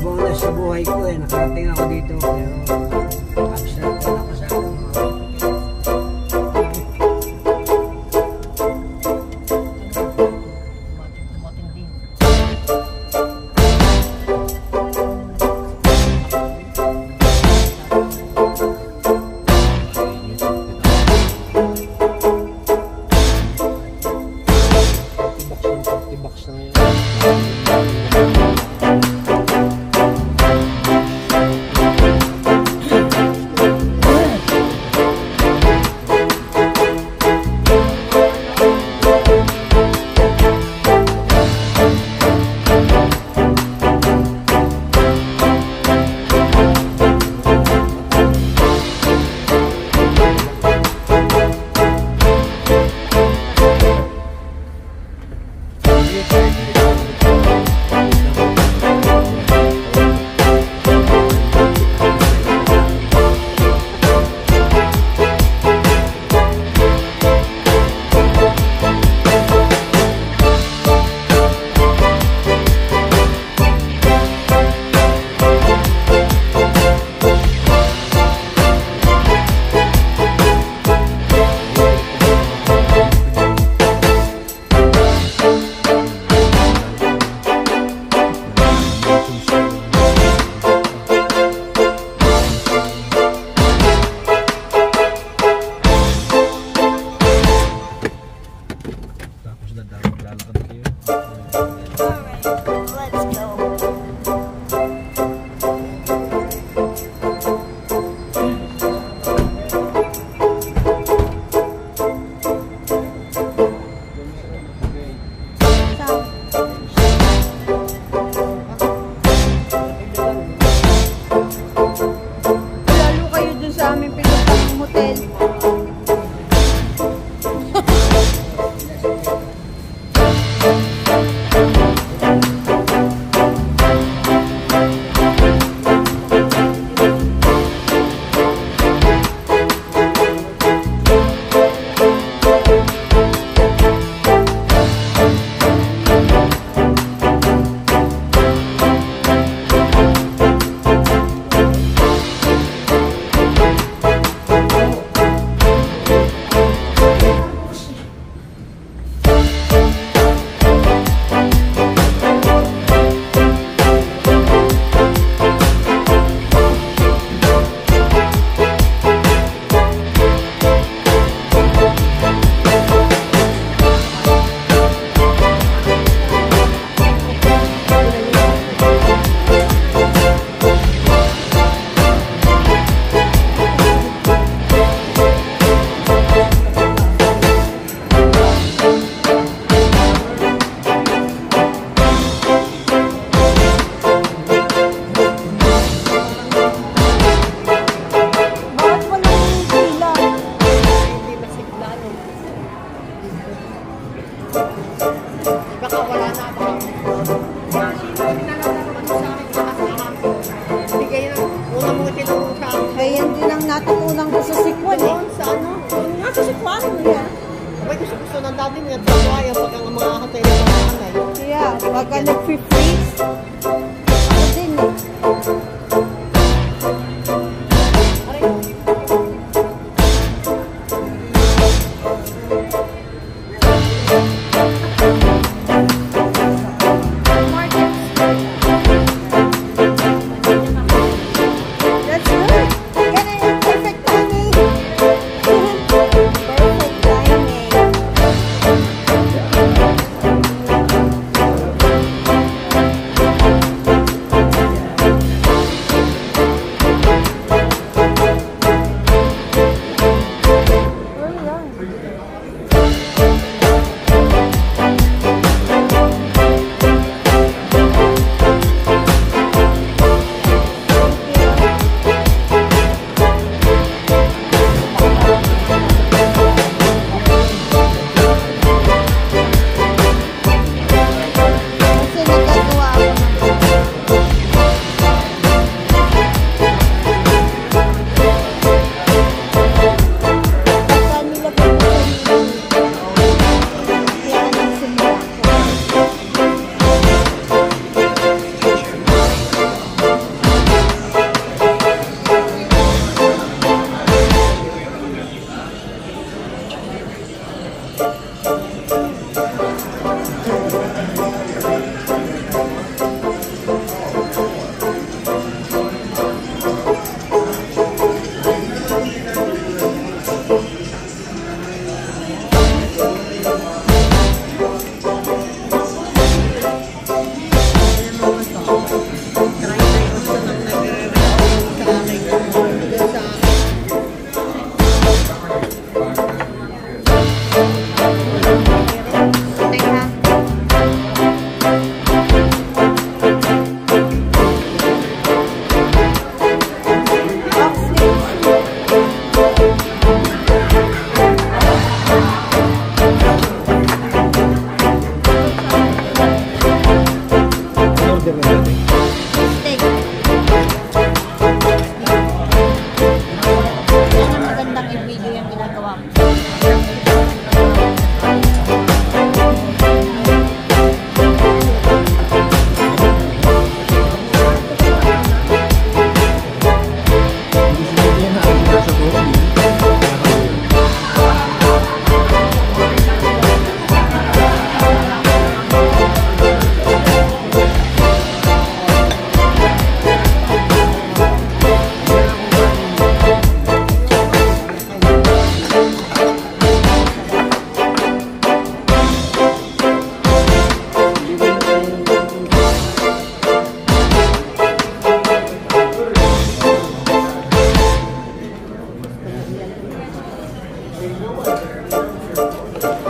bonus sa buhay ko eh. Nakarating ako dito. Pero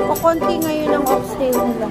O konti ngayon ang off-stay nila.